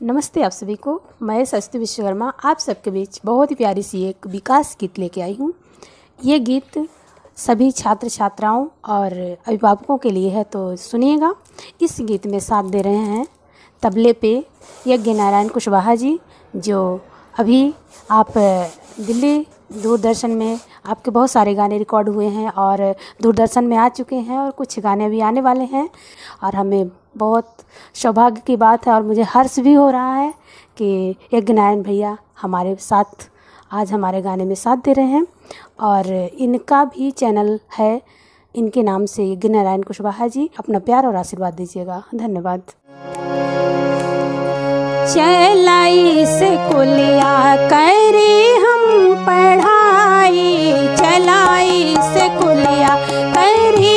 नमस्ते आप सभी को। मैं सरस्वती विश्वकर्मा, आप सबके बीच बहुत ही प्यारी सी एक विकास गीत लेके आई हूँ। ये गीत सभी छात्र छात्राओं और अभिभावकों के लिए है तो सुनिएगा। इस गीत में साथ दे रहे हैं तबले पे यज्ञ नारायण कुशवाहा जी, जो अभी आप दिल्ली दूरदर्शन में आपके बहुत सारे गाने रिकॉर्ड हुए हैं और दूरदर्शन में आ चुके हैं और कुछ गाने अभी आने वाले हैं और हमें बहुत सौभाग्य की बात है और मुझे हर्ष भी हो रहा है कि यज्ञ नारायण भैया हमारे साथ, आज हमारे गाने में साथ दे रहे हैं और इनका भी चैनल है। इनके नाम से यज्ञ नारायण कुशवाहा जी, अपना प्यार और आशीर्वाद दीजिएगा। धन्यवाद। चलाई से कुलिया करी हम पढ़ाई, चलाई से कुलिया करी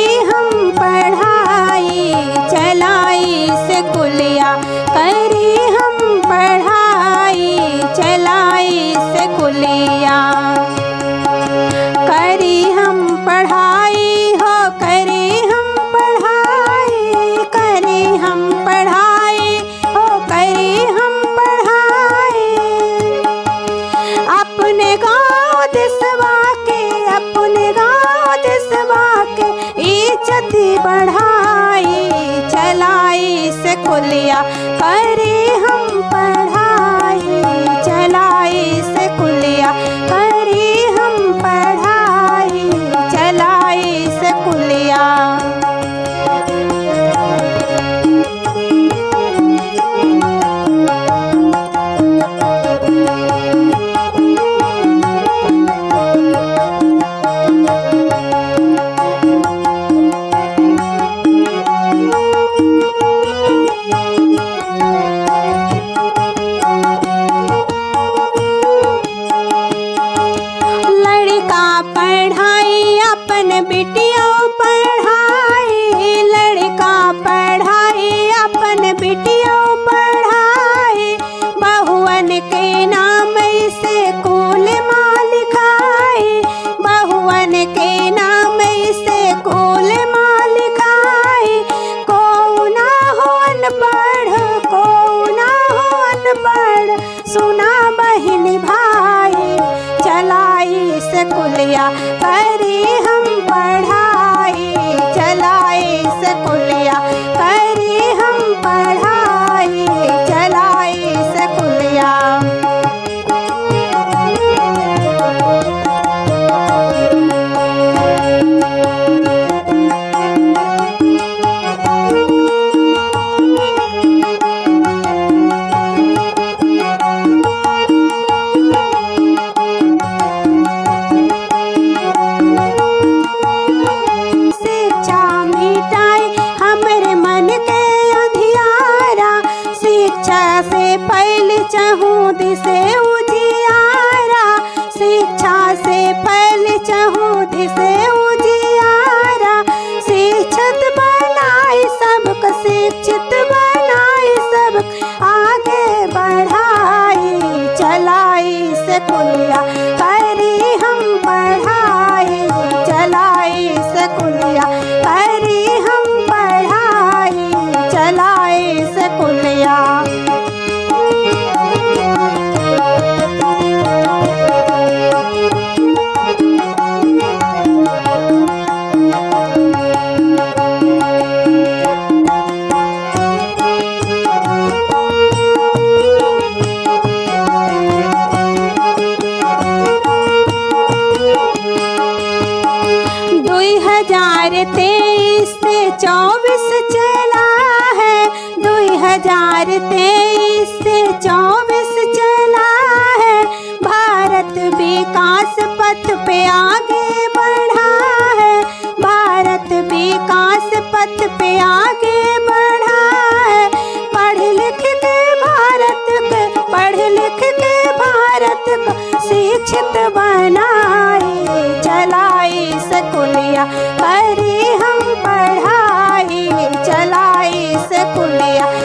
चलाई पढ़ाई अपन बेटियों से कुलिया चहूँ करते इससे चौबीस चला है। भारत विकास पथ पे आगे बढ़ा है। भारत विकास पथ पे आगे बढ़ा है। पढ़ लिख के भारत को, पढ़ लिख के भारत को शिक्षित बनाए, चलाए सकुलिया। अरे हम पढ़ाए, चलाए सकुलिया।